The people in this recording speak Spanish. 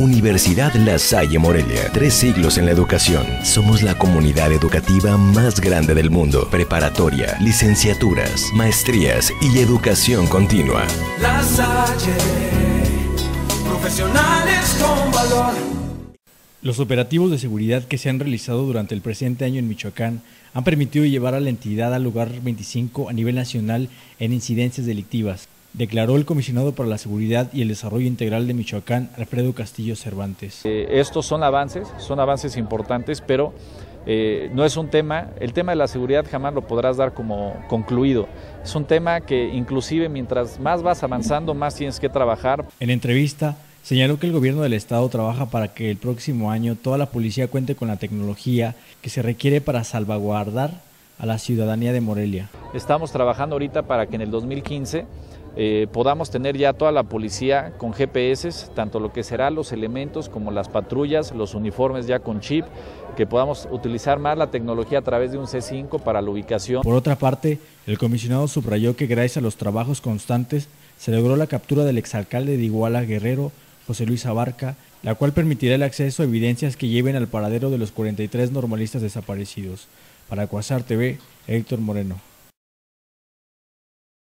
Universidad La Salle Morelia. Tres siglos en la educación. Somos la comunidad educativa más grande del mundo. Preparatoria, licenciaturas, maestrías y educación continua. La Salle, profesionales con valor. Los operativos de seguridad que se han realizado durante el presente año en Michoacán han permitido llevar a la entidad al lugar 25 a nivel nacional en incidencias delictivas declaró el comisionado para la Seguridad y el Desarrollo Integral de Michoacán, Alfredo Castillo Cervantes. Eh, estos son avances, son avances importantes, pero eh, no es un tema, el tema de la seguridad jamás lo podrás dar como concluido. Es un tema que inclusive mientras más vas avanzando, más tienes que trabajar. En entrevista, señaló que el gobierno del estado trabaja para que el próximo año toda la policía cuente con la tecnología que se requiere para salvaguardar a la ciudadanía de Morelia. Estamos trabajando ahorita para que en el 2015 eh, podamos tener ya toda la policía con GPS, tanto lo que será los elementos como las patrullas, los uniformes ya con chip, que podamos utilizar más la tecnología a través de un C5 para la ubicación. Por otra parte, el comisionado subrayó que gracias a los trabajos constantes se logró la captura del exalcalde de Iguala Guerrero, José Luis Abarca, la cual permitirá el acceso a evidencias que lleven al paradero de los 43 normalistas desaparecidos. Para Cuasar TV, Héctor Moreno.